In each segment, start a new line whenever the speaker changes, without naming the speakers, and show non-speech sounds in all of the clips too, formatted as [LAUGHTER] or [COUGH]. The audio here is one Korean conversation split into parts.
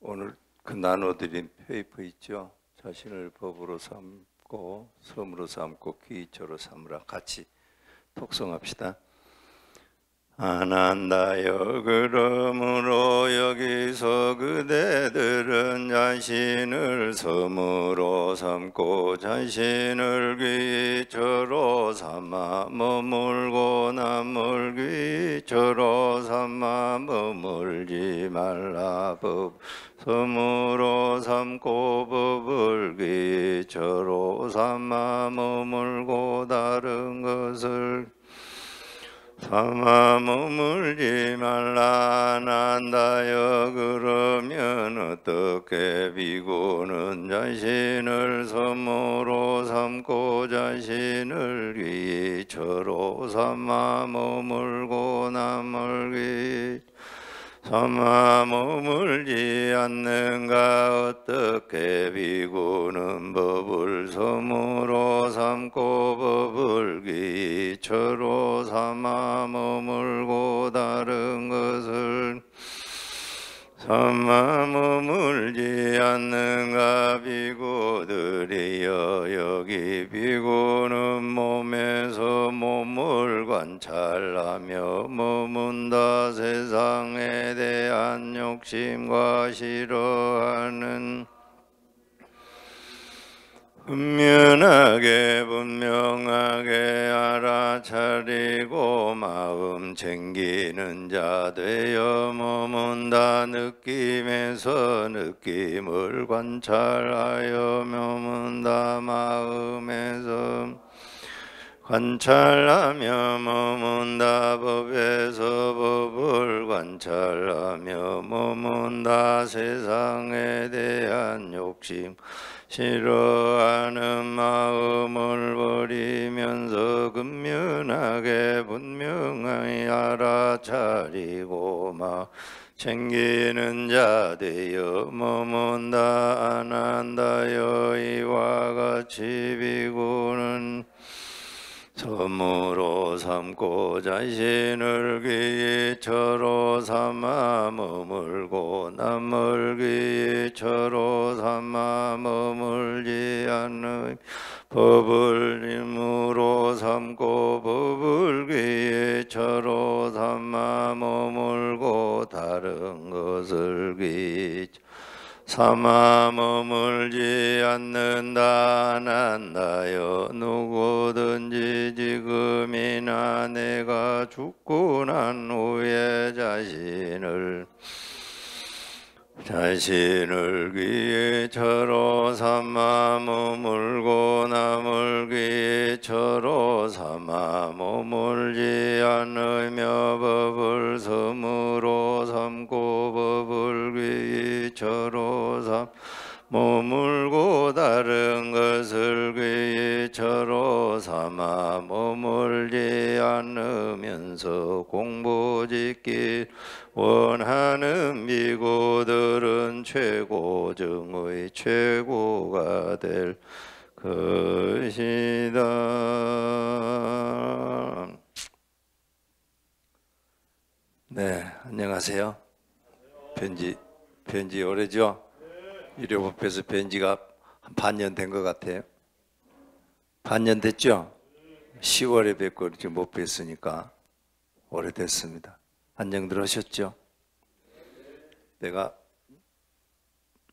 오늘 그 나눠드린 페이퍼 있죠? 자신을 법으로 삼고 섬으로 삼고 기초로 삼으라 같이 독송합시다. 아난다여 그러므로 여기서 그대들은 자신을 섬으로 삼고 자신을 귀처로 삼아 머물고 남을 귀처로 삼아 머물지 말라. 법 섬으로 삼고 법을 귀처로 삼아 머물고 다른 것을 삼아 머물지 말라. 난다여 그러면 어떻게 비고는 자신을 섬으로 삼고 자신을 귀처로 삼아 머물고 남을 귀 삼아 머물지 않는가 어떻게 비구는 법을 섬으로 삼고 법을 기처로 삼아 머물고 다른 것을 삼아 머물지 않는가 비구들이여 여기 비구는 몸에서 몸을 관찰하며 머문다 세상에 대한 욕심과 싫어하는 분명하게 분명하게 알아차리고 마음 챙기는 자 되어 머문다. 느낌에서 느낌을 관찰하여 머문다. 마음에서 관찰하며 머문다 법에서 법을 관찰하며 머문다 세상에 대한 욕심 싫어하는 마음을 버리면서 근면하게 분명하게 알아차리고 마 챙기는 자 되어 머문다 안 한다여 이와 같이 비고는 섬으로 삼고 자신을 귀처로 삼아 머물고 남을 귀처로 삼아 머물지 않는 법을 힘으로 삼고 법을 귀처로 삼아 머물고 다른 것을 귀 삼아 머물지 않는다 난다여 누구든지 지금이나 내가 죽고 난 후에 자신을 자신을 귀처로 삼아 머물고 남을 귀처로 삼아 머물지 않으며 법을 섬으로 삼고 법을 귀처로 삼 머물고 다른 것을 귀처로 삼아 머물지 않으면서 공부짓기 원하는 미고들은 최고중의 최고가 될 것이다. 네, 안녕하세요. 편지 편지 오래죠? 유료법에서 편지가 한 반년 된 것 같아요. 반년 됐죠? 10월에 뵙고 지금 못 뵀으니까 오래됐습니다. 안녕들 하셨죠? 내가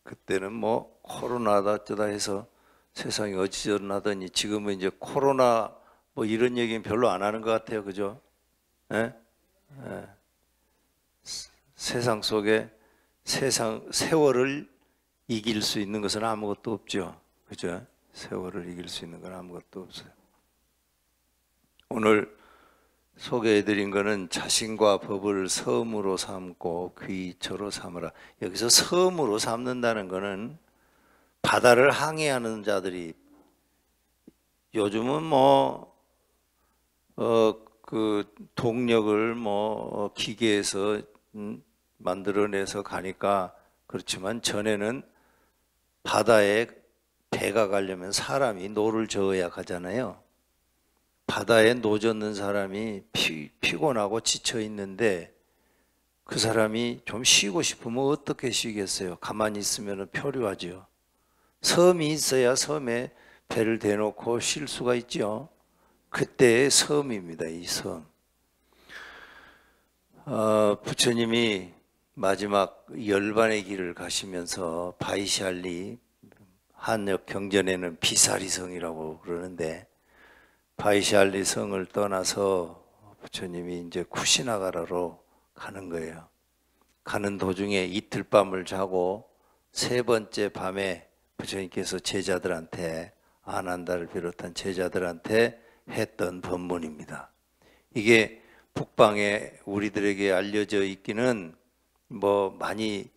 그때는 뭐 코로나다 어쩌다 해서 세상이 어찌저러나더니 지금은 이제 코로나 뭐 이런 얘기는 별로 안 하는 것 같아요. 그죠? 예? 예. 세상 속에 세상 세월을 이길 수 있는 것은 아무것도 없죠. 그죠? 세월을 이길 수 있는 건 아무것도 없어요. 오늘 소개해 드린 것은 자신과 법을 섬으로 삼고 귀처로 삼으라. 여기서 섬으로 삼는다는 것은 바다를 항해하는 자들이 요즘은 뭐 어 그 동력을 뭐 기계에서 음, 만들어내서 가니까 그렇지만 전에는 바다에 배가 가려면 사람이 노를 저어야 가잖아요. 바다에 노젓는 사람이 피, 피곤하고 지쳐 있는데 그 사람이 좀 쉬고 싶으면 어떻게 쉬겠어요? 가만히 있으면 표류하죠. 섬이 있어야 섬에 배를 대놓고 쉴 수가 있죠. 그때의 섬입니다. 이 섬. 어, 부처님이 마지막 열반의 길을 가시면서 바이샬리 한역 경전에는 비사리 성이라고 그러는데 바이샬리 성을 떠나서 부처님이 이제 쿠시나가라로 가는 거예요. 가는 도중에 이틀 밤을 자고 세 번째 밤에 부처님께서 제자들한테 아난다를 비롯한 제자들한테 했던 법문입니다. 이게 북방에 우리들에게 알려져 있기는 뭐 많이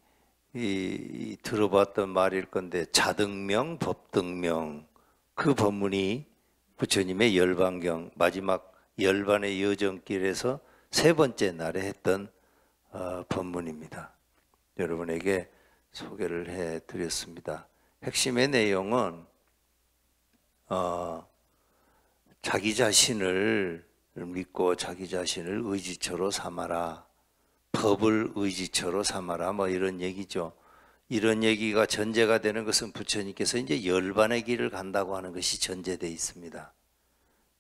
이, 이 들어봤던 말일 건데 자등명, 법등명 그 법문이 부처님의 열반경 마지막 열반의 여정길에서 세 번째 날에 했던 어, 법문입니다. 여러분에게 소개를 해드렸습니다. 핵심의 내용은 어, 자기 자신을 믿고 자기 자신을 의지처로 삼아라. 법을 의지처로 삼아라. 뭐 이런 얘기죠. 이런 얘기가 전제가 되는 것은 부처님께서 이제 열반의 길을 간다고 하는 것이 전제되어 있습니다.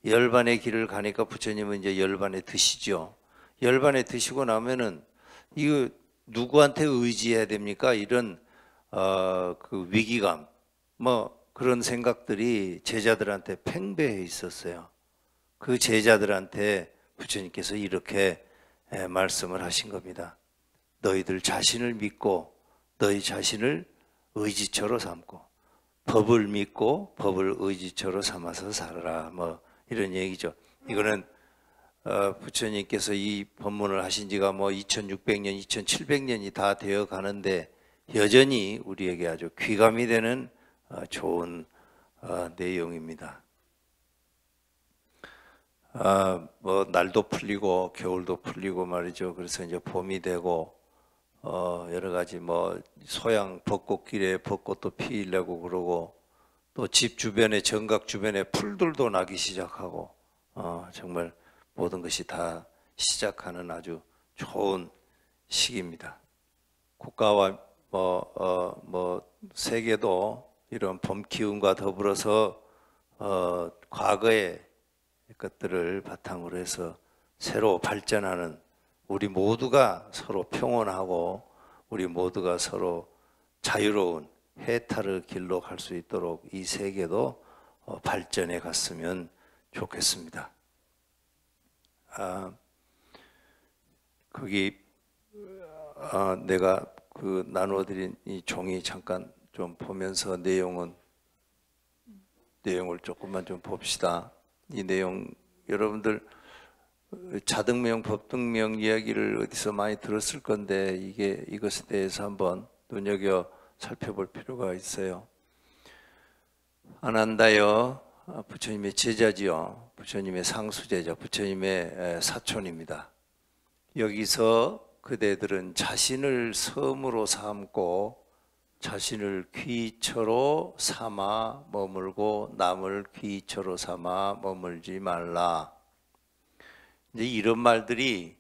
열반의 길을 가니까 부처님은 이제 열반에 드시죠. 열반에 드시고 나면은 이거 누구한테 의지해야 됩니까? 이런 어, 그 위기감, 뭐 그런 생각들이 제자들한테 팽배해 있었어요. 그 제자들한테 부처님께서 이렇게 예, 말씀을 하신 겁니다. 너희들 자신을 믿고 너희 자신을 의지처로 삼고 법을 믿고 법을 의지처로 삼아서 살아라. 뭐 이런 얘기죠. 이거는 어, 부처님께서 이 법문을 하신 지가 뭐 2600년, 2700년이 다 되어 가는데 여전히 우리에게 아주 귀감이 되는 어, 좋은 어, 내용입니다. 아, 뭐 날도 풀리고 겨울도 풀리고 말이죠. 그래서 이제 봄이 되고 어, 여러 가지 뭐 소양 벚꽃길에 벚꽃도 피려고 그러고 또 집 주변에 정각 주변에 풀들도 나기 시작하고 어, 정말 모든 것이 다 시작하는 아주 좋은 시기입니다. 국가와 뭐, 어, 뭐 세계도 이런 봄 기운과 더불어서 어, 과거의 것들을 바탕으로 해서 새로 발전하는 우리 모두가 서로 평온하고 우리 모두가 서로 자유로운 해탈의 길로 갈 수 있도록 이 세계도 어, 발전해 갔으면 좋겠습니다. 아, 거기 아, 내가 그 나누어드린 이 종이 잠깐 좀 보면서 내용은 내용을 조금만 좀 봅시다. 이 내용 여러분들 자등명, 법등명 이야기를 어디서 많이 들었을 건데 이게 이것에 대해서 한번 눈여겨 살펴볼 필요가 있어요. 아난다여 부처님의 제자지요. 부처님의 상수제자, 부처님의 사촌입니다. 여기서 그대들은 자신을 섬으로 삼고 자신을 귀처로 삼아 머물고 남을 귀처로 삼아 머물지 말라. 이제 이런 말들이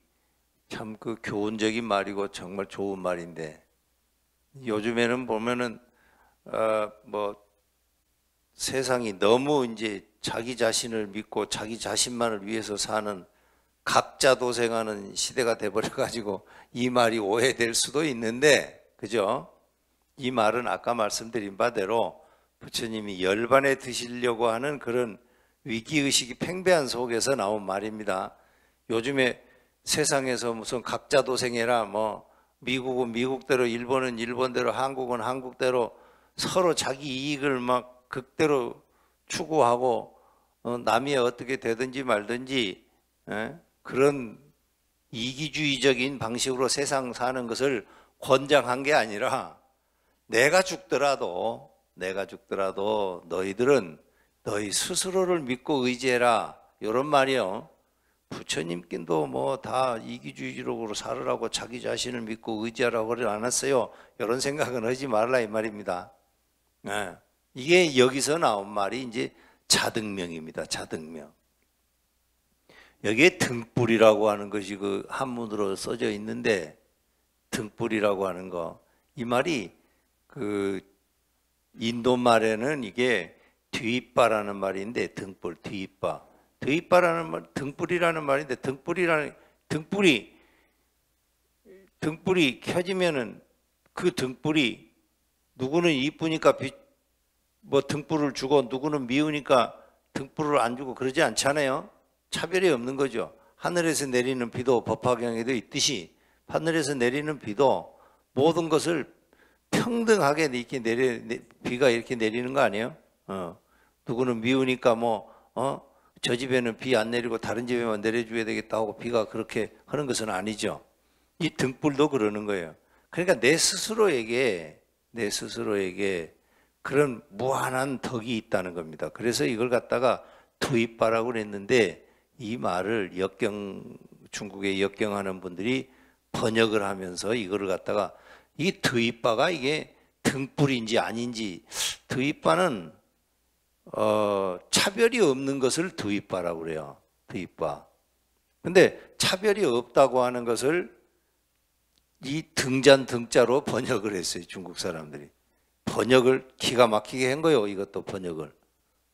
참 그 교훈적인 말이고 정말 좋은 말인데 요즘에는 보면은 어 뭐 세상이 너무 이제 자기 자신을 믿고 자기 자신만을 위해서 사는 각자 도생하는 시대가 돼버려 가지고 이 말이 오해될 수도 있는데 그죠? 이 말은 아까 말씀드린 바대로 부처님이 열반에 드시려고 하는 그런 위기의식이 팽배한 속에서 나온 말입니다. 요즘에 세상에서 무슨 각자 도생해라, 뭐, 미국은 미국대로, 일본은 일본대로, 한국은 한국대로 서로 자기 이익을 막 극대로 추구하고, 어, 남이 어떻게 되든지 말든지, 에? 예? 그런 이기주의적인 방식으로 세상 사는 것을 권장한 게 아니라 내가 죽더라도 내가 죽더라도 너희들은 너희 스스로를 믿고 의지해라. 이런 말이요. 부처님께도 뭐 다 이기주의적으로 살으라고 자기 자신을 믿고 의지하라고 그러지 않았어요. 이런 생각은 하지 말라 이 말입니다. 네. 이게 여기서 나온 말이 이제 자등명입니다. 자등명. 여기에 등불이라고 하는 것이 그 한문으로 써져 있는데 등불이라고 하는 거. 이 말이 그 인도 말에는 이게 뒤이빠라는 말인데 등불 뒤이빠. 뒤이빠라는 말 등불이라는 말인데 등불이라는 등불이 등불이 켜지면은 그 등불이 누구는 이쁘니까 빛, 뭐 등불을 주고 누구는 미우니까 등불을 안 주고 그러지 않잖아요. 차별이 없는 거죠. 하늘에서 내리는 비도 법화경에도 있듯이 하늘에서 내리는 비도 모든 것을 평등하게 이렇게 내려 내- 비가 이렇게 내리는 거 아니에요? 어. 누구는 미우니까 뭐 어? 저 집에는 비 안 내리고 다른 집에만 내려줘야 되겠다 하고 비가 그렇게 하는 것은 아니죠. 이 등불도 그러는 거예요. 그러니까 내 스스로에게 내 스스로에게 그런 무한한 덕이 있다는 겁니다. 그래서 이걸 갖다가 투입바라고 그랬는데 이 말을 역경 중국에 역경하는 분들이 번역을 하면서 이거를 갖다가 이 투입바가 이게 등불인지 아닌지 투입바는 어, 차별이 없는 것을 투입바라고 그래요. 투입바. 근데 차별이 없다고 하는 것을 이 등잔 등자로 번역을 했어요. 중국 사람들이. 번역을 기가 막히게 한 거예요. 이것도 번역을.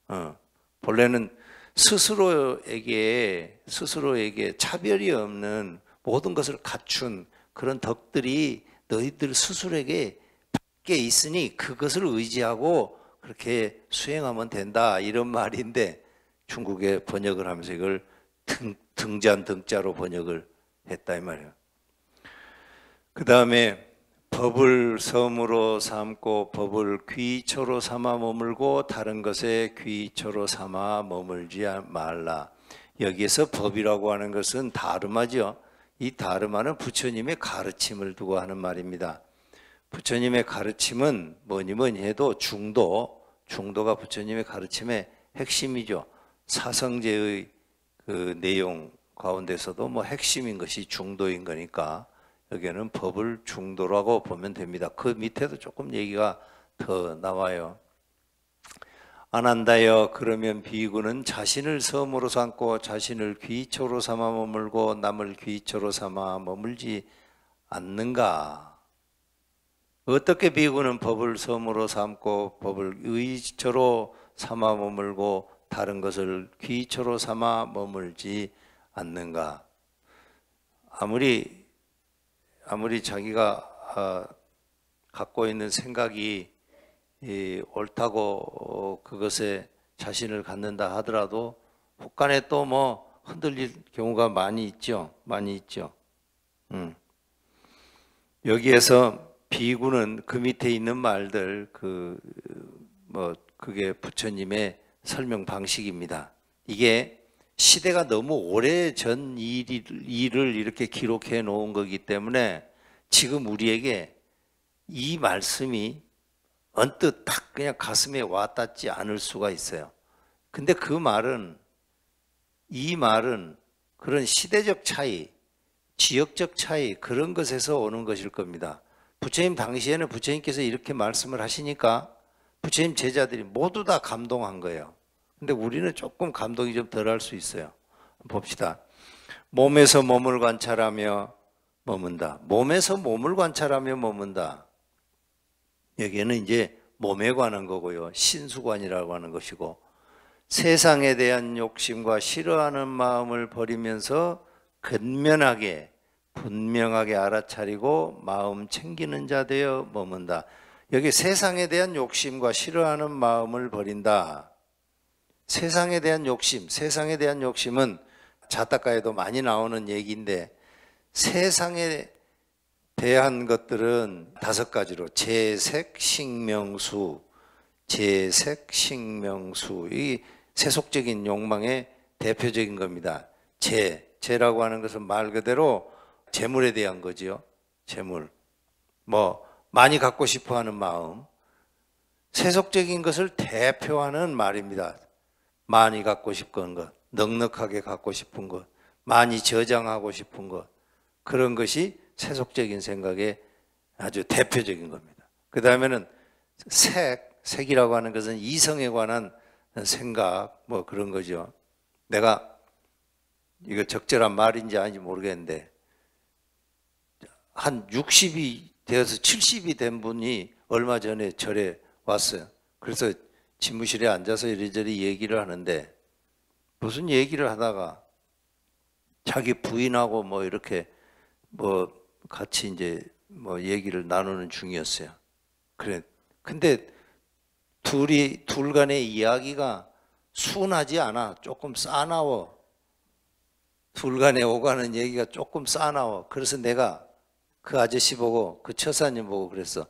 어. 본래는 스스로에게 스스로에게 차별이 없는 모든 것을 갖춘 그런 덕들이 너희들 스스로에게 밖에 있으니 그것을 의지하고 그렇게 수행하면 된다 이런 말인데 중국에 번역을 하면서 이걸 등, 등잔 등자로 번역을 했다 이 말이에요. 그 다음에 법을 섬으로 삼고 법을 귀처로 삼아 머물고 다른 것에 귀처로 삼아 머물지 말라. 여기에서 법이라고 하는 것은 다르마죠. 이 다르마는 부처님의 가르침을 두고 하는 말입니다. 부처님의 가르침은 뭐니 뭐니 해도 중도, 중도가 부처님의 가르침의 핵심이죠. 사성제의 그 내용 가운데서도 뭐 핵심인 것이 중도인 거니까 여기에는 법을 중도라고 보면 됩니다. 그 밑에도 조금 얘기가 더 나와요. 안 한다여 그러면 비구는 자신을 섬으로 삼고 자신을 귀초로 삼아 머물고 남을 귀초로 삼아 머물지 않는가? 어떻게 비구는 법을 섬으로 삼고 법을 의초로 삼아 머물고 다른 것을 귀초로 삼아 머물지 않는가? 아무리 아무리 자기가 아, 갖고 있는 생각이 이, 옳다고 어, 그것에 자신을 갖는다 하더라도 혹간에 또 뭐 흔들릴 경우가 많이 있죠. 많이 있죠. 음. 여기에서 비구는 그 밑에 있는 말들 그 뭐 그게 부처님의 설명 방식입니다. 이게 시대가 너무 오래 전 일이- 일을 이렇게 기록해 놓은 거기 때문에 지금 우리에게 이 말씀이 언뜻 딱 그냥 가슴에 와닿지 않을 수가 있어요. 근데 그 말은 이 말은 그런 시대적 차이, 지역적 차이 그런 것에서 오는 것일 겁니다. 부처님 당시에는 부처님께서 이렇게 말씀을 하시니까 부처님 제자들이 모두 다 감동한 거예요. 근데 우리는 조금 감동이 좀 덜할 수 있어요. 봅시다. 몸에서 몸을 관찰하며 머문다. 몸에서 몸을 관찰하며 머문다. 여기에는 이제 몸에 관한 거고요. 신수관이라고 하는 것이고 세상에 대한 욕심과 싫어하는 마음을 버리면서 근면하게 분명하게 알아차리고 마음 챙기는 자 되어 머문다. 여기 세상에 대한 욕심과 싫어하는 마음을 버린다. 세상에 대한 욕심, 세상에 대한 욕심은 자타가에도 많이 나오는 얘기인데 세상에 대한 것들은 다섯 가지로 재색, 식명수, 재색, 식명수 이 세속적인 욕망의 대표적인 겁니다. 재, 재라고 하는 것은 말 그대로 재물에 대한 거지요. 재물. 뭐 많이 갖고 싶어 하는 마음. 세속적인 것을 대표하는 말입니다. 많이 갖고 싶은 것, 넉넉하게 갖고 싶은 것, 많이 저장하고 싶은 것. 그런 것이 세속적인 생각의 아주 대표적인 겁니다. 그 다음에는 색, 색이라고 하는 것은 이성에 관한 생각, 뭐 그런 거죠. 내가 이거 적절한 말인지 아닌지 모르겠는데, 한 60이 되어서 70이 된 분이 얼마 전에 절에 왔어요. 그래서 집무실에 앉아서 이리저리 얘기를 하는데 무슨 얘기를 하다가 자기 부인하고 뭐 이렇게 뭐 같이 이제 뭐 얘기를 나누는 중이었어요. 그래. 근데 둘이 둘 간의 이야기가 순하지 않아. 조금 싸나워. 둘 간에 오가는 얘기가 조금 싸나워. 그래서 내가 그 아저씨 보고 그 처사님 보고 그랬어.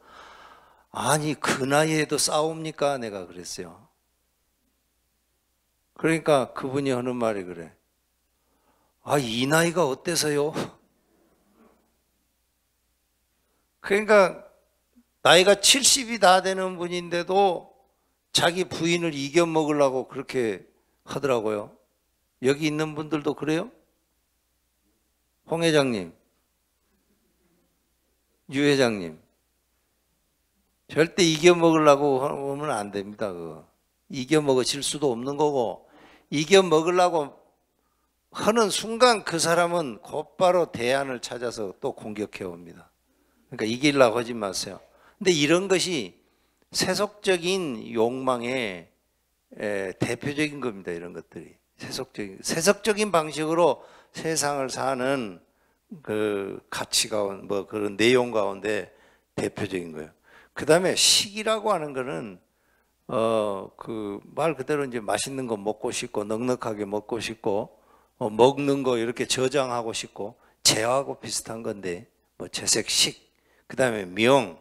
아니 그 나이에도 싸웁니까? 내가 그랬어요. 그러니까 그분이 하는 말이 그래. 아 이 나이가 어때서요? 그러니까 나이가 70이 다 되는 분인데도 자기 부인을 이겨 먹으려고 그렇게 하더라고요. 여기 있는 분들도 그래요? 홍 회장님, 유 회장님, 절대 이겨 먹으려고 하면 안 됩니다. 그거. 이겨 먹으실 수도 없는 거고, 이겨 먹으려고 하는 순간 그 사람은 곧바로 대안을 찾아서 또 공격해 옵니다. 그러니까 이기려고 하지 마세요. 근데 이런 것이 세속적인 욕망의 에, 대표적인 겁니다. 이런 것들이 세속적인 세속적인 방식으로 세상을 사는 그 가치 가운 뭐 그런 내용 가운데 대표적인 거예요. 그 다음에 식이라고 하는 거는 어 그 말 그대로 이제 맛있는 거 먹고 싶고 넉넉하게 먹고 싶고 어, 먹는 거 이렇게 저장하고 싶고 재하고 비슷한 건데 뭐 재색식 그 다음에 명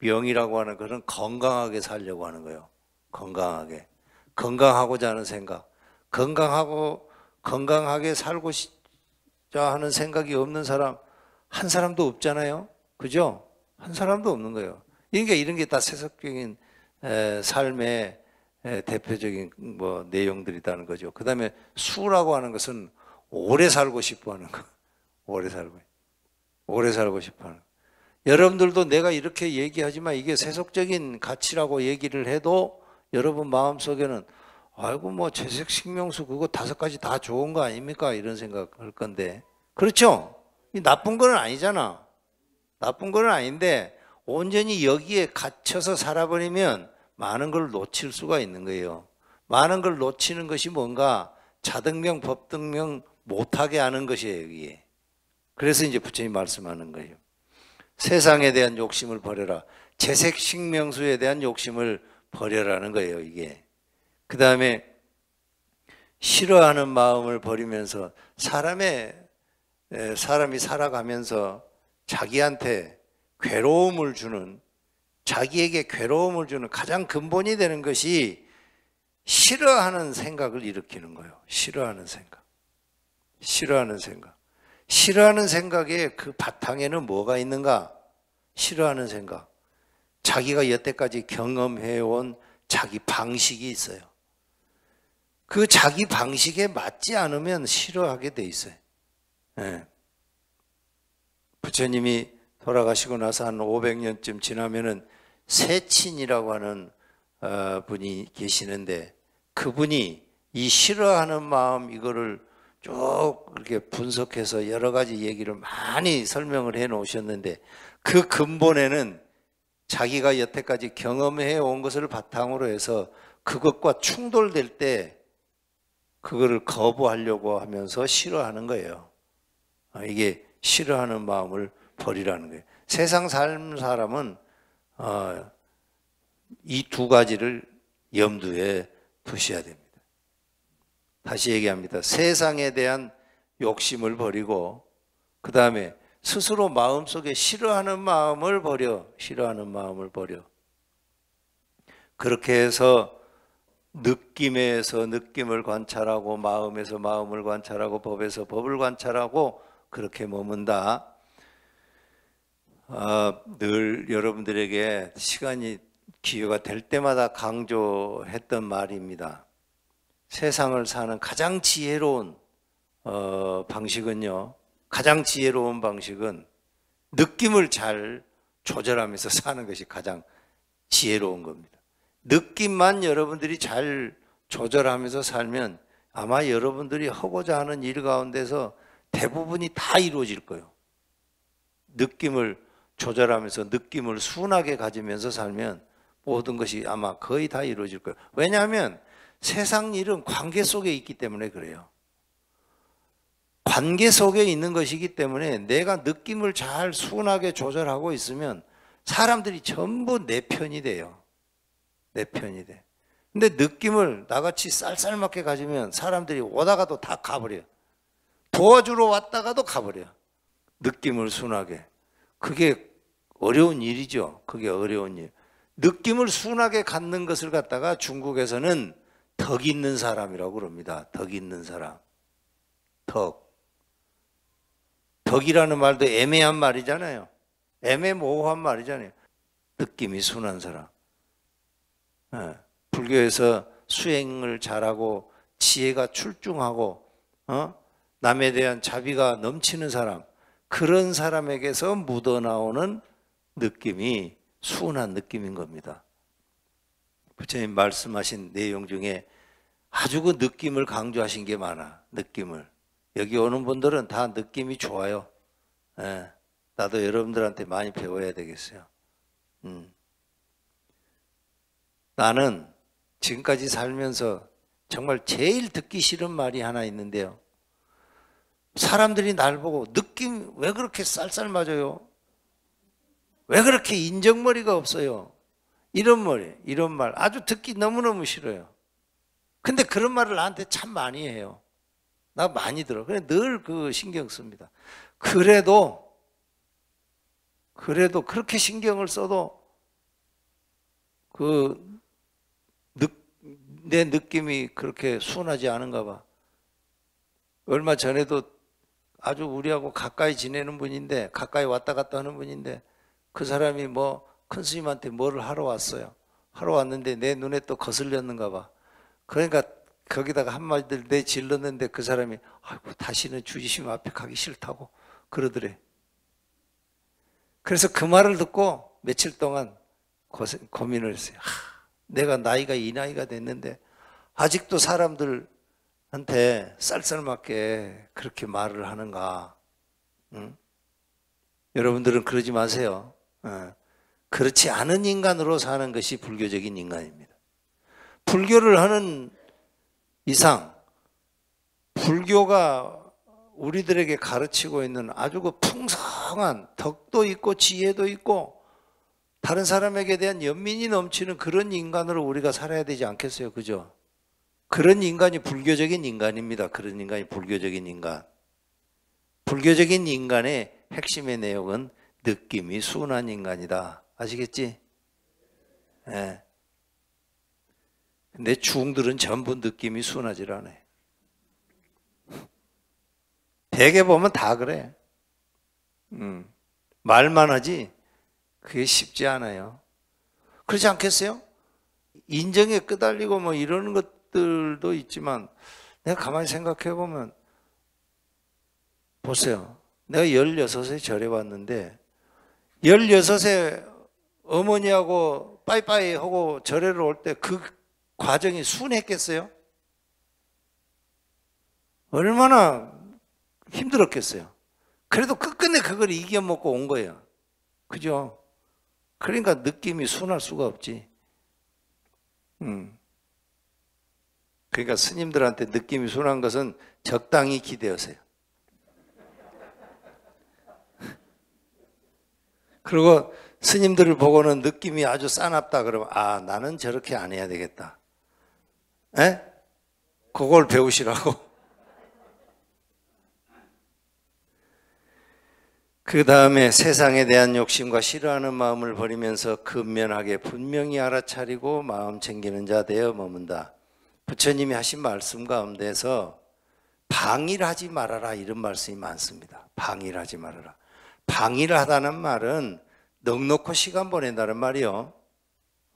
명이라고 하는 것은 건강하게 살려고 하는 거예요. 건강하게. 건강하고자 하는 생각. 건강하고, 건강하게 살고 싶자 하는 생각이 없는 사람, 한 사람도 없잖아요. 그죠? 한 사람도 없는 거예요. 그러니까 이런 게 다 세속적인 에, 삶의 에, 대표적인 뭐 내용들이라는 거죠. 그 다음에 수라고 하는 것은 오래 살고 싶어 하는 거. 오래 살고. 오래 살고 싶어 하는 거. 여러분들도 내가 이렇게 얘기하지만 이게 세속적인 가치라고 얘기를 해도 여러분 마음속에는 아이고 뭐 채색 식명수 그거 다섯 가지 다 좋은 거 아닙니까? 이런 생각할 건데 그렇죠? 이 나쁜 거는 아니잖아. 나쁜 거는 아닌데 온전히 여기에 갇혀서 살아버리면 많은 걸 놓칠 수가 있는 거예요. 많은 걸 놓치는 것이 뭔가 자등명 법등명 못하게 하는 것이에요 여기에. 그래서 이제 부처님 말씀하는 거예요. 세상에 대한 욕심을 버려라. 재색 식명수에 대한 욕심을 버려라는 거예요, 이게. 그 다음에 싫어하는 마음을 버리면서 사람의, 사람이 살아가면서 자기한테 괴로움을 주는, 자기에게 괴로움을 주는 가장 근본이 되는 것이 싫어하는 생각을 일으키는 거예요. 싫어하는 생각. 싫어하는 생각. 싫어하는 생각에 그 바탕에는 뭐가 있는가? 싫어하는 생각. 자기가 여태까지 경험해온 자기 방식이 있어요. 그 자기 방식에 맞지 않으면 싫어하게 돼 있어요. 네. 부처님이 돌아가시고 나서 한 500년쯤 지나면은 세친이라고 하는 어, 분이 계시는데 그분이 이 싫어하는 마음 이거를 쭉 이렇게 분석해서 여러 가지 얘기를 많이 설명을 해 놓으셨는데 그 근본에는 자기가 여태까지 경험해 온 것을 바탕으로 해서 그것과 충돌될 때 그거를 거부하려고 하면서 싫어하는 거예요. 아, 이게 싫어하는 마음을 버리라는 거예요. 세상 삶 사람은 어, 이두 가지를 염두에 두셔야 됩니다. 다시 얘기합니다. 세상에 대한 욕심을 버리고 그 다음에 스스로 마음속에 싫어하는 마음을 버려 싫어하는 마음을 버려 그렇게 해서 느낌에서 느낌을 관찰하고 마음에서 마음을 관찰하고 법에서 법을 관찰하고 그렇게 머문다. 아, 늘 여러분들에게 시간이 기회가 될 때마다 강조했던 말입니다. 세상을 사는 가장 지혜로운 어, 방식은요. 가장 지혜로운 방식은 느낌을 잘 조절하면서 사는 것이 가장 지혜로운 겁니다. 느낌만 여러분들이 잘 조절하면서 살면 아마 여러분들이 하고자 하는 일 가운데서 대부분이 다 이루어질 거예요. 느낌을 조절하면서 느낌을 순하게 가지면서 살면 모든 것이 아마 거의 다 이루어질 거예요. 왜냐하면 세상 일은 관계 속에 있기 때문에 그래요. 관계 속에 있는 것이기 때문에 내가 느낌을 잘 순하게 조절하고 있으면 사람들이 전부 내 편이 돼요. 내 편이 돼. 근데 느낌을 나같이 쌀쌀맞게 가지면 사람들이 오다가도 다 가버려요. 도와주러 왔다가도 가버려요. 느낌을 순하게. 그게 어려운 일이죠. 그게 어려운 일. 느낌을 순하게 갖는 것을 갖다가 중국에서는 덕 있는 사람이라고 그럽니다. 덕 있는 사람. 덕. 덕이라는 말도 애매한 말이잖아요. 애매모호한 말이잖아요. 느낌이 순한 사람. 예. 불교에서 수행을 잘하고 지혜가 출중하고 어? 남에 대한 자비가 넘치는 사람 그런 사람에게서 묻어나오는 느낌이 순한 느낌인 겁니다. 부처님 말씀하신 내용 중에 아주 그 느낌을 강조하신 게 많아. 느낌을. 여기 오는 분들은 다 느낌이 좋아요. 예. 나도 여러분들한테 많이 배워야 되겠어요. 음. 나는 지금까지 살면서 정말 제일 듣기 싫은 말이 하나 있는데요. 사람들이 날 보고 느낌 왜 그렇게 쌀쌀 맞아요? 왜 그렇게 인정머리가 없어요? 이런 머리, 이런 말 아주 듣기 너무너무 싫어요. 근데 그런 말을 나한테 참 많이 해요. 나 많이 들어. 그래 늘 그 신경 씁니다. 그래도 그래도 그렇게 신경을 써도 그 내 느낌이 그렇게 순하지 않은가 봐. 얼마 전에도 아주 우리하고 가까이 지내는 분인데 가까이 왔다 갔다 하는 분인데 그 사람이 뭐 큰 스님한테 뭐를 하러 왔어요. 하러 왔는데 내 눈에 또 거슬렸는가 봐. 그러니까 거기다가 한마디를 내 질렀는데 그 사람이 아이고 다시는 주지심 앞에 가기 싫다고 그러더래. 그래서 그 말을 듣고 며칠 동안 고생, 고민을 했어요. 하, 내가 나이가 이 나이가 됐는데 아직도 사람들한테 쌀쌀맞게 그렇게 말을 하는가? 응? 여러분들은 그러지 마세요. 어. 그렇지 않은 인간으로 사는 것이 불교적인 인간입니다. 불교를 하는 이상 불교가 우리들에게 가르치고 있는 아주 그 풍성한 덕도 있고 지혜도 있고 다른 사람에게 대한 연민이 넘치는 그런 인간으로 우리가 살아야 되지 않겠어요? 그죠? 그런 인간이 불교적인 인간입니다. 그런 인간이 불교적인 인간. 불교적인 인간의 핵심의 내용은 느낌이 순한 인간이다. 아시겠지? 예. 네. 근데 중들은 전부 느낌이 순하질 않아요. 대개 보면 다 그래. 음, 말만 하지 그게 쉽지 않아요. 그렇지 않겠어요? 인정에 끄달리고 뭐 이러는 것들도 있지만 내가 가만히 생각해 보면 보세요. 내가 16에 절에 왔는데 16에 어머니하고 빠이빠이 하고 절에를 올 때 그 과정이 순했겠어요? 얼마나 힘들었겠어요. 그래도 끝끝내 그걸 이겨먹고 온 거예요. 그죠? 그러니까 느낌이 순할 수가 없지. 음. 그러니까 스님들한테 느낌이 순한 것은 적당히 기대하세요. 그리고 스님들을 보고는 느낌이 아주 싸납다 그러면 아 나는 저렇게 안 해야 되겠다. 에? 그걸 배우시라고. [LAUGHS] 그 다음에 세상에 대한 욕심과 싫어하는 마음을 버리면서 근면하게 분명히 알아차리고 마음 챙기는 자 되어 머문다. 부처님이 하신 말씀 가운데서 방일하지 말아라 이런 말씀이 많습니다. 방일하지 말아라. 방일하다는 말은 넉넉히 시간 보낸다는 말이요.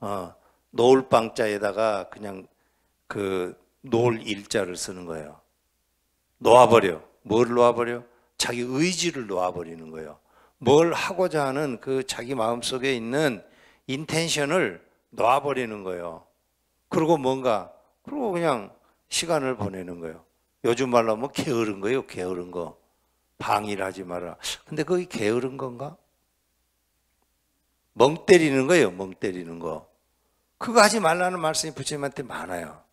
어, 노을 방자에다가 그냥 그 노을 일자를 쓰는 거예요. 놓아버려. 뭘 놓아버려? 자기 의지를 놓아버리는 거예요. 뭘 하고자 하는 그 자기 마음속에 있는 인텐션을 놓아버리는 거예요. 그리고 뭔가, 그리고 그냥 시간을 보내는 거예요. 요즘 말로 하면 게으른 거예요, 게으른 거. 방일 하지 마라. 근데 거기 게으른 건가? 멍 때리는 거예요, 멍 때리는 거. 그거 하지 말라는 말씀이 부처님한테 많아요.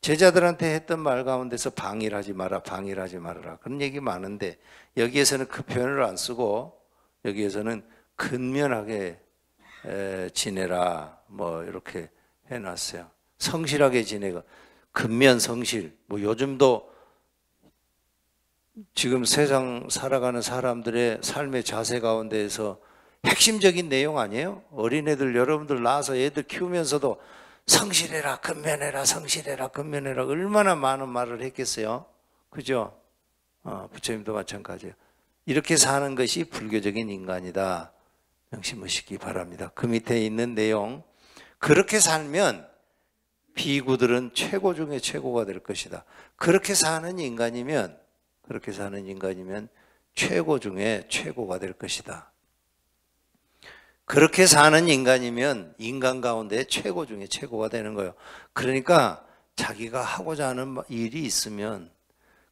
제자들한테 했던 말 가운데서 방일하지 마라, 방일하지 말아라. 그런 얘기 많은데 여기에서는 그 표현을 안 쓰고 여기에서는 근면하게 에, 지내라. 뭐 이렇게 해놨어요. 성실하게 지내고 근면 성실. 뭐 요즘도 지금 세상 살아가는 사람들의 삶의 자세 가운데에서 핵심적인 내용 아니에요? 어린애들 여러분들 낳아서 애들 키우면서도 성실해라, 근면해라, 성실해라, 근면해라 얼마나 많은 말을 했겠어요? 그죠? 어, 부처님도 마찬가지예요. 이렇게 사는 것이 불교적인 인간이다. 명심하시기 바랍니다. 그 밑에 있는 내용 그렇게 살면 비구들은 최고 중에 최고가 될 것이다. 그렇게 사는 인간이면 그렇게 사는 인간이면 최고 중에 최고가 될 것이다. 그렇게 사는 인간이면 인간 가운데 최고 중에 최고가 되는 거예요. 그러니까 자기가 하고자 하는 일이 있으면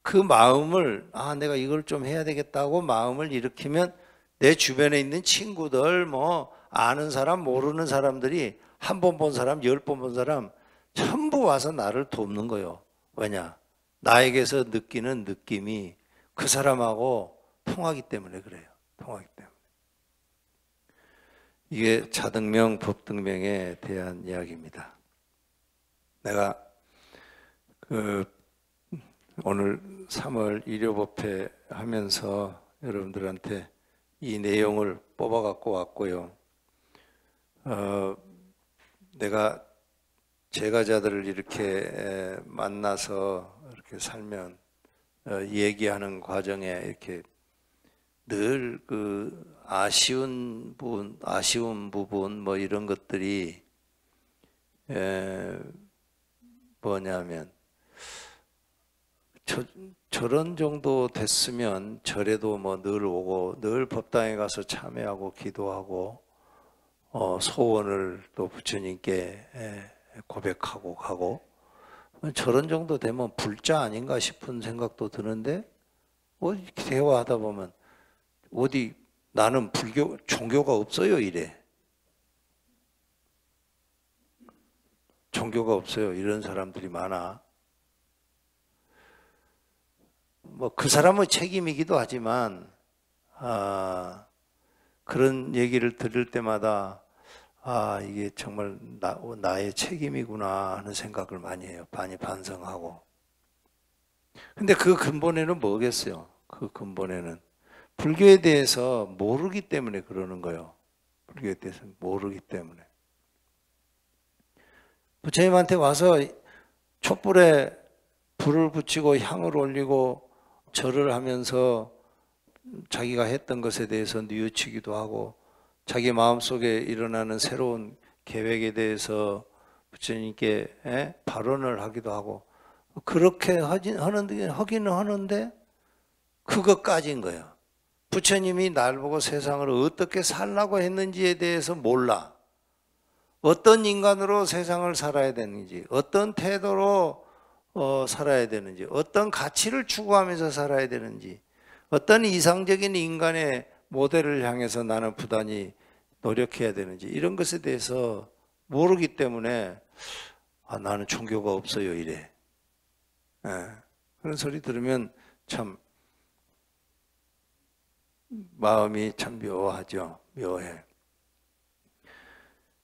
그 마음을 아 내가 이걸 좀 해야 되겠다고 마음을 일으키면 내 주변에 있는 친구들 뭐 아는 사람 모르는 사람들이 한 번 본 사람 열 번 본 사람 전부 와서 나를 돕는 거예요. 왜냐? 나에게서 느끼는 느낌이 그 사람하고 통하기 때문에 그래요. 통하기. 이게 자등명, 법등명에 대한 이야기입니다. 내가 그 오늘 3월 일요법회 하면서 여러분들한테 이 내용을 뽑아 갖고 왔고요. 어, 내가 제가자들을 이렇게 만나서 이렇게 살면 어, 얘기하는 과정에 이렇게 늘 그 아쉬운 부분, 아쉬운 부분 뭐 이런 것들이 에 뭐냐면 저, 저런 정도 됐으면 절에도 뭐 늘 오고 늘 법당에 가서 참여하고 기도하고 어, 소원을 또 부처님께 고백하고 가고 저런 정도 되면 불자 아닌가 싶은 생각도 드는데 뭐 이렇게 대화하다 보면 어디 나는 불교 종교가 없어요 이래. 종교가 없어요 이런 사람들이 많아. 뭐 그 사람의 책임이기도 하지만 아, 그런 얘기를 들을 때마다 아 이게 정말 나, 나의 책임이구나 하는 생각을 많이 해요 많이 반성하고. 근데 그 근본에는 뭐겠어요? 그 근본에는 불교에 대해서 모르기 때문에 그러는 거예요. 불교에 대해서 모르기 때문에. 부처님한테 와서 촛불에 불을 붙이고 향을 올리고 절을 하면서 자기가 했던 것에 대해서 뉘우치기도 하고 자기 마음속에 일어나는 새로운 계획에 대해서 부처님께 발언을 하기도 하고 그렇게 하기는 하는데 그것까지인 거예요. 부처님이 날 보고 세상을 어떻게 살라고 했는지에 대해서 몰라. 어떤 인간으로 세상을 살아야 되는지, 어떤 태도로 어, 살아야 되는지, 어떤 가치를 추구하면서 살아야 되는지, 어떤 이상적인 인간의 모델을 향해서 나는 부단히 노력해야 되는지, 이런 것에 대해서 모르기 때문에 아, 나는 종교가 없어요, 이래. 네. 그런 소리 들으면 참 마음이 참 묘하죠. 묘해.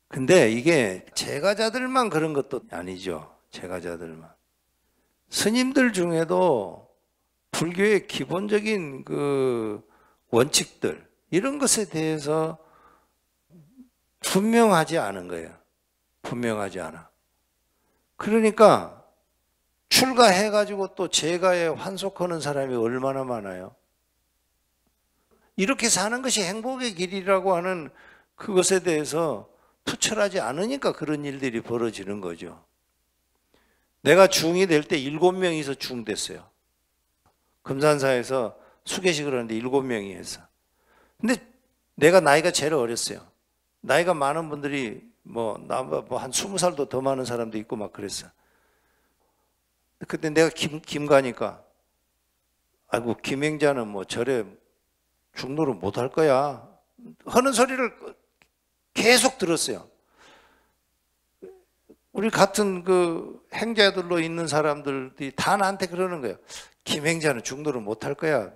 근데 이게 제가자들만 그런 것도 아니죠. 제가자들만. 스님들 중에도 불교의 기본적인 그 원칙들, 이런 것에 대해서 분명하지 않은 거예요. 분명하지 않아. 그러니까 출가해가지고 또 제가에 환속하는 사람이 얼마나 많아요. 이렇게 사는 것이 행복의 길이라고 하는 그것에 대해서 투철하지 않으니까 그런 일들이 벌어지는 거죠. 내가 중이 될 때 일곱 명이서 중 됐어요. 금산사에서 수계식을 하는데 일곱 명이 했어. 근데 내가 나이가 제일 어렸어요. 나이가 많은 분들이 뭐, 나뭐한 스무 살도 더 많은 사람도 있고 막 그랬어. 그때 내가 김, 김가니까 아이고 김행자는 뭐 절에 중노를 못 할 거야 하는 소리를 계속 들었어요. 우리 같은 그 행자들로 있는 사람들이 다 나한테 그러는 거예요. 김행자는 중도를 못 할 거야.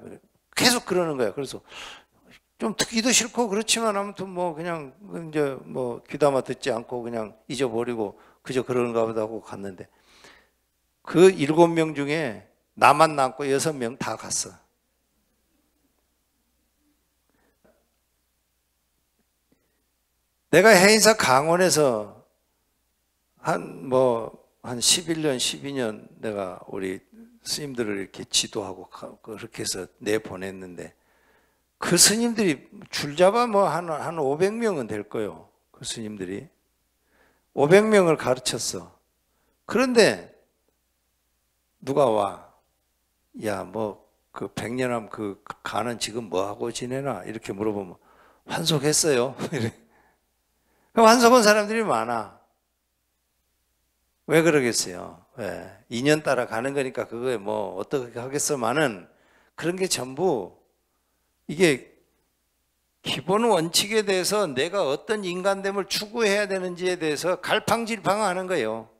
계속 그러는 거야. 그래서 좀 듣기도 싫고 그렇지만 아무튼 뭐 그냥 이제 뭐 귀담아 듣지 않고 그냥 잊어버리고 그저 그런가 보다 하고 갔는데 그 일곱 명 중에 나만 남고 여섯 명 다 갔어. 내가 해인사 강원에서 한 뭐 한 11년, 12년 내가 우리 스님들을 이렇게 지도하고 가- 그렇게 해서 내보냈는데 그 스님들이 줄 잡아 뭐 한 한 500명은 될 거예요. 그 스님들이 500명을 가르쳤어. 그런데 누가 와? 야, 뭐 그 백년함 그 가는 지금 뭐 하고 지내나? 이렇게 물어보면 환속했어요. [LAUGHS] 그럼 환속한 사람들이 많아. 왜 그러겠어요? 왜? 인연 따라 가는 거니까 그거에 뭐 어떻게 하겠어만은 그런 게 전부 이게 기본 원칙에 대해서 내가 어떤 인간됨을 추구해야 되는지에 대해서 갈팡질팡 하는 거예요.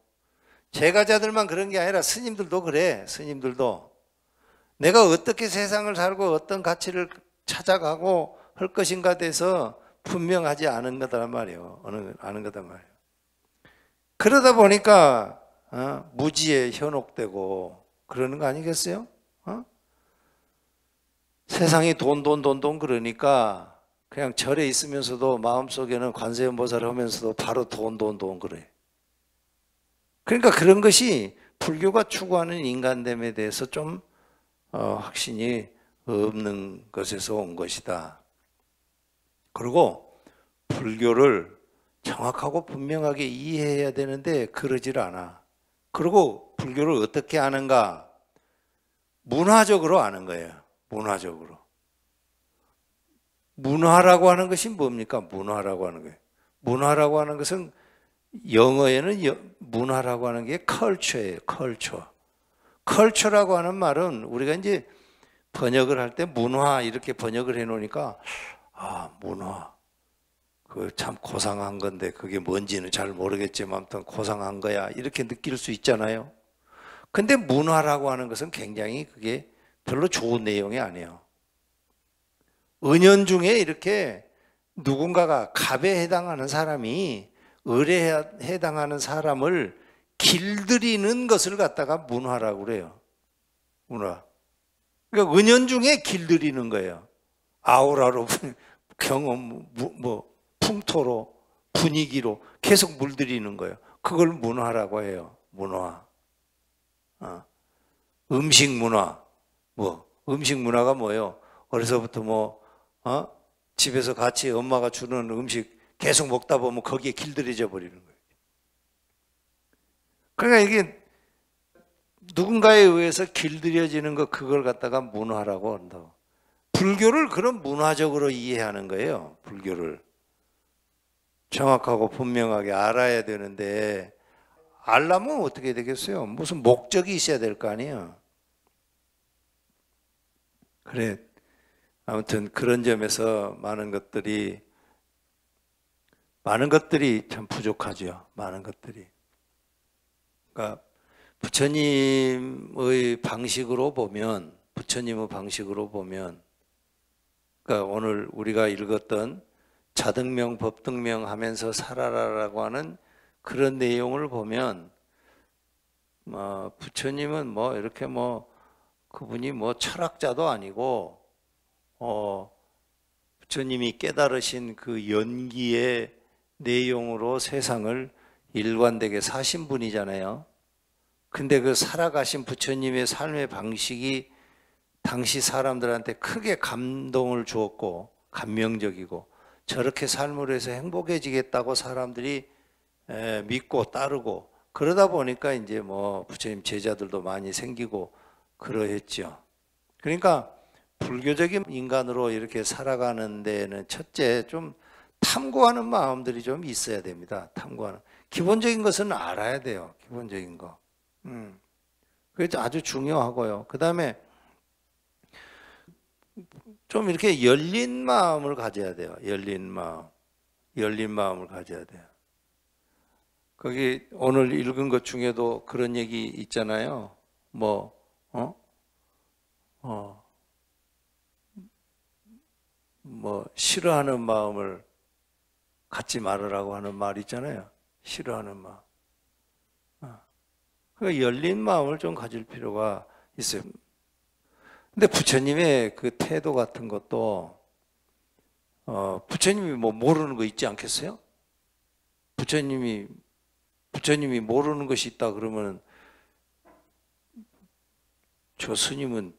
제가자들만 그런 게 아니라 스님들도 그래. 스님들도 내가 어떻게 세상을 살고 어떤 가치를 찾아가고 할 것인가 돼서 분명하지 않은 거단 말이에요. 어느 아는 거단 말이에요. 그러다 보니까 어, 무지에 현혹되고 그러는 거 아니겠어요? 어? 세상이 돈 돈 돈 돈 그러니까 그냥 절에 있으면서도 마음속에는 관세음보살 하면서도 바로 돈 돈 돈 그래. 그러니까 그런 것이 불교가 추구하는 인간됨에 대해서 좀 어, 확신이 없는 것에서 온 것이다. 그리고 불교를 정확하고 분명하게 이해해야 되는데 그러질 않아. 그리고 불교를 어떻게 아는가? 문화적으로 아는 거예요. 문화적으로. 문화라고 하는 것이 뭡니까? 문화라고 하는 거예요. 문화라고 하는 것은 영어에는 여- 문화라고 하는 게 culture예요. culture. culture라고 하는 말은 우리가 이제 번역을 할 때 문화 이렇게 번역을 해 놓으니까 아, 문화. 그 참 고상한 건데 그게 뭔지는 잘 모르겠지만 아무튼 고상한 거야. 이렇게 느낄 수 있잖아요. 근데 문화라고 하는 것은 굉장히 그게 별로 좋은 내용이 아니에요. 은연 중에 이렇게 누군가가 갑에 해당하는 사람이 을에 해당하는 사람을 길들이는 것을 갖다가 문화라고 그래요. 문화. 그러니까 은연 중에 길들이는 거예요. 아우라로 [LAUGHS] 경험 뭐, 뭐 풍토로 분위기로 계속 물들이는 거예요. 그걸 문화라고 해요. 문화. 어. 음식 문화. 뭐 음식 문화가 뭐예요? 어려서부터 뭐 어? 집에서 같이 엄마가 주는 음식 계속 먹다 보면 거기에 길들여져 버리는 거예요. 그러니까 이게 누군가에 의해서 길들여지는 거 그걸 갖다가 문화라고 한다고. 불교를 그런 문화적으로 이해하는 거예요. 불교를 정확하고 분명하게 알아야 되는데 알라면 어떻게 되겠어요? 무슨 목적이 있어야 될 거 아니에요. 그래. 아무튼 그런 점에서 많은 것들이 많은 것들이 참 부족하죠. 많은 것들이. 그러니까 부처님의 방식으로 보면 부처님의 방식으로 보면 그러니까 오늘 우리가 읽었던 자등명 법등명 하면서 살아라라고 하는 그런 내용을 보면 뭐 부처님은 뭐 이렇게 뭐 그분이 뭐 철학자도 아니고 어 부처님이 깨달으신 그 연기의 내용으로 세상을 일관되게 사신 분이잖아요. 근데 그 살아가신 부처님의 삶의 방식이 당시 사람들한테 크게 감동을 주었고 감명적이고 저렇게 삶으로 해서 행복해지겠다고 사람들이 에, 믿고 따르고 그러다 보니까 이제 뭐 부처님 제자들도 많이 생기고 그러했죠. 그러니까 불교적인 인간으로 이렇게 살아가는 데는 첫째 좀 탐구하는 마음들이 좀 있어야 됩니다. 탐구하는 기본적인 것은 알아야 돼요. 기본적인 거. 음. 그게 아주 중요하고요. 그 다음에 좀 이렇게 열린 마음을 가져야 돼요. 열린 마음. 열린 마음을 가져야 돼요. 거기 오늘 읽은 것 중에도 그런 얘기 있잖아요. 뭐, 어? 어. 뭐, 싫어하는 마음을 갖지 말으라고 하는 말 있잖아요. 싫어하는 마음. 어. 그 열린 마음을 좀 가질 필요가 있어요. 근데 부처님의 그 태도 같은 것도 어, 부처님이 뭐 모르는 거 있지 않겠어요? 부처님이 부처님이 모르는 것이 있다 그러면 저 스님은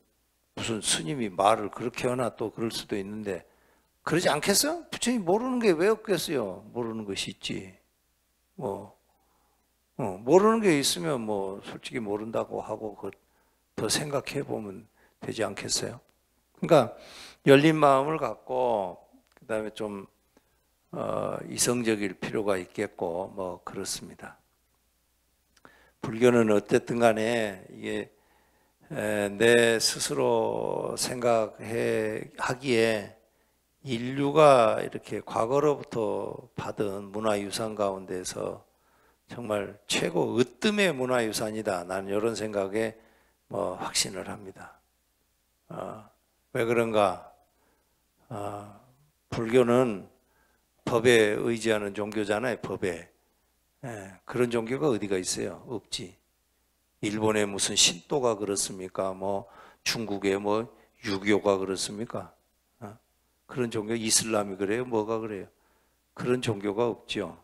무슨 스님이 말을 그렇게 하나 또 그럴 수도 있는데 그러지 않겠어요? 부처님 모르는 게 왜 없겠어요? 모르는 것이 있지. 뭐 어, 모르는 게 있으면 뭐 솔직히 모른다고 하고 그 더 생각해 보면 되지 않겠어요? 그러니까 열린 마음을 갖고 그다음에 좀 어, 이성적일 필요가 있겠고 뭐 그렇습니다. 불교는 어쨌든 간에 이게 에, 내 스스로 생각해 하기에 인류가 이렇게 과거로부터 받은 문화유산 가운데서 정말 최고 으뜸의 문화유산이다. 나는 이런 생각에 뭐 확신을 합니다. 어, 왜 그런가? 어, 불교는 법에 의지하는 종교잖아요. 법에 예, 그런 종교가 어디가 있어요? 없지. 일본의 무슨 신도가 그렇습니까? 뭐 중국의 뭐 유교가 그렇습니까? 어? 그런 종교 이슬람이 그래요? 뭐가 그래요? 그런 종교가 없죠.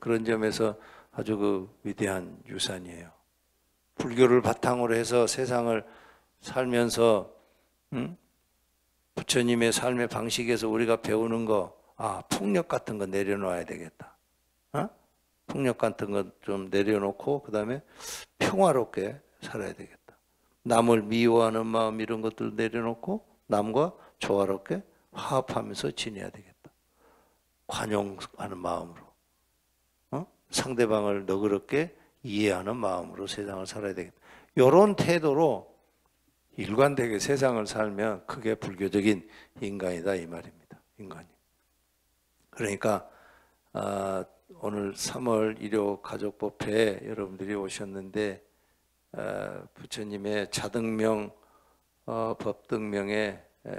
그런 점에서 아주 그 위대한 유산이에요. 불교를 바탕으로 해서 세상을 살면서 음? 부처님의 삶의 방식에서 우리가 배우는 거, 아 폭력 같은 거 내려놓아야 되겠다. 어? 폭력 같은 거 좀 내려놓고 그 다음에 평화롭게 살아야 되겠다. 남을 미워하는 마음 이런 것들 내려놓고 남과 조화롭게 화합하면서 지내야 되겠다. 관용하는 마음으로 어? 상대방을 너그럽게 이해하는 마음으로 세상을 살아야 되겠다. 이런 태도로 일관되게 세상을 살면 그게 불교적인 인간이다 이 말입니다. 인간이. 그러니까 아, 오늘 3월 일요 가족법회에 여러분들이 오셨는데 아, 부처님의 자등명 어, 법등명의 에,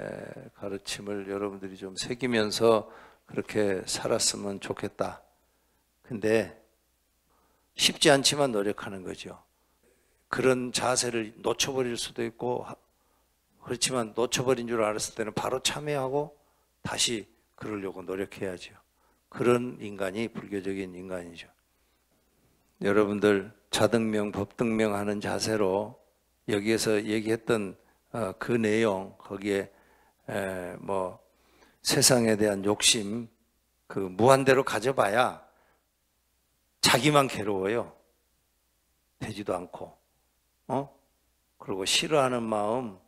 가르침을 여러분들이 좀 새기면서 그렇게 살았으면 좋겠다. 근데 쉽지 않지만 노력하는 거죠. 그런 자세를 놓쳐버릴 수도 있고 그렇지만 놓쳐버린 줄 알았을 때는 바로 참여하고 다시 그러려고 노력해야죠. 그런 인간이 불교적인 인간이죠. 여러분들 자등명, 법등명 하는 자세로 여기에서 얘기했던 어, 그 내용 거기에 뭐 세상에 대한 욕심 그 무한대로 가져봐야 자기만 괴로워요. 되지도 않고 어? 그리고 싫어하는 마음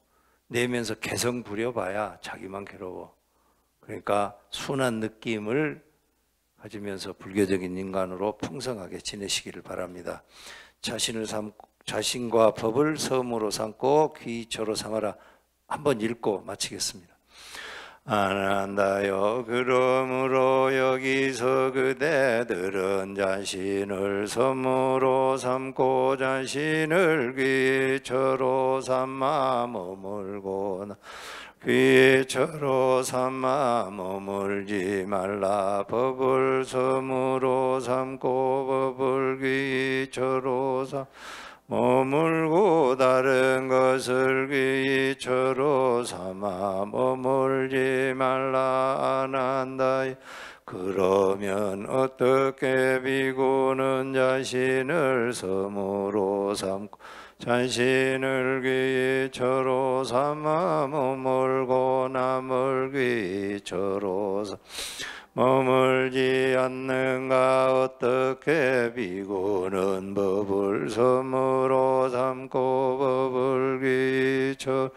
내면서 개성 부려봐야 자기만 괴로워. 그러니까 순한 느낌을 가지면서 불교적인 인간으로 풍성하게 지내시기를 바랍니다. 자신을 삼 자신과 법을 섬으로 삼고 귀처로 삼아라. 한번 읽고 마치겠습니다. 안한다요. 그러므로 여기서 그대들은 자신을 섬으로 삼고 자신을 귀처로 삼아 머물고 귀처로 삼아 머물지 말라. 법을 섬으로 삼고 법을 귀처로 삼 머물고 다른 것을 귀처로 삼아 머물지 말라 안 한다 그러면 어떻게 비고는 자신을 섬으로 삼고 자신을 귀처로 삼아 머물고 남을 귀처로 삼 머물지 않는가 어떻게 비고는 법을 섬으로 삼고 법을 귀처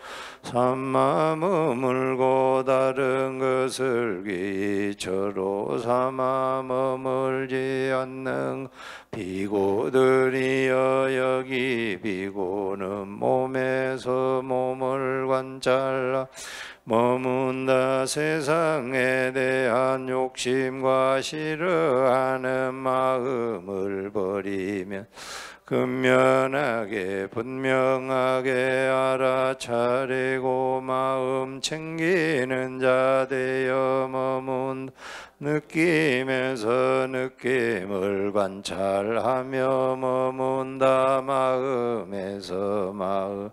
삼아 머물고 다른 것을 귀처로 삼아 머물지 않는 비고들이여 여기 비고는 몸에서 몸을 관찰라.
머문다 세상에 대한 욕심과 싫어하는 마음을 버리면 근면하게 분명하게 알아차리고 마음 챙기는 자 되어 머문 느낌에서 느낌을 관찰하며 머문다 마음에서 마음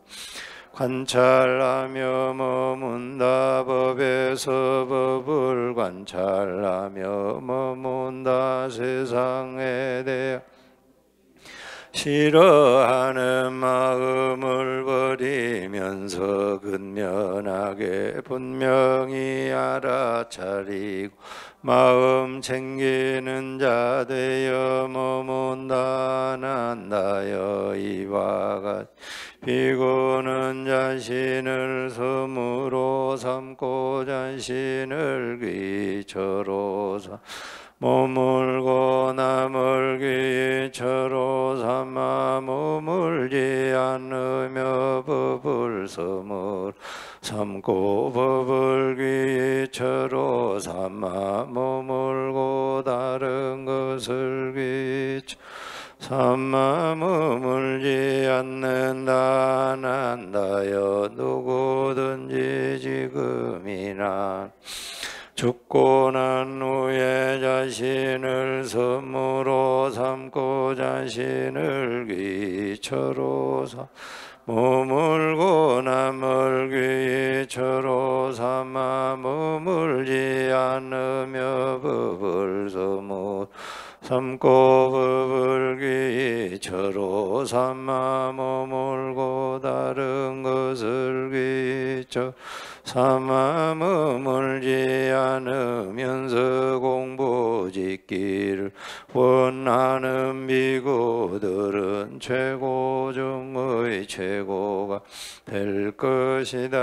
관찰하며 머문다 법에서 법을 관찰하며 머문다 세상에 대해 싫어하는 마음을 버리면서 근면하게 분명히 알아차리고 마음 챙기는 자 되어 머문다 난다여 이와 같이 비고는 자신을 섬으로 삼고 자신을 귀처로 삼 머물고 남을 귀처로 삼아 머물지 않으며 법을 섬을 삼고 법을 귀처로 삼아 머물고 다른 것을 귀처 삼아 머물지 않는다 난다여 누구든지 지금이나 죽고 난 후에 자신을 섬으로 삼고 자신을 귀처로 삼 머물고 남을 귀처로 삼아 머물지 않으며 법을 섬으로 삼고 법을 귀처로 삼아 머물고 다른 것을 귀처 삼아 머물지 않으면서 공부 짓기를 원하는 비구들은 최고 중의 최고가 될 것이다.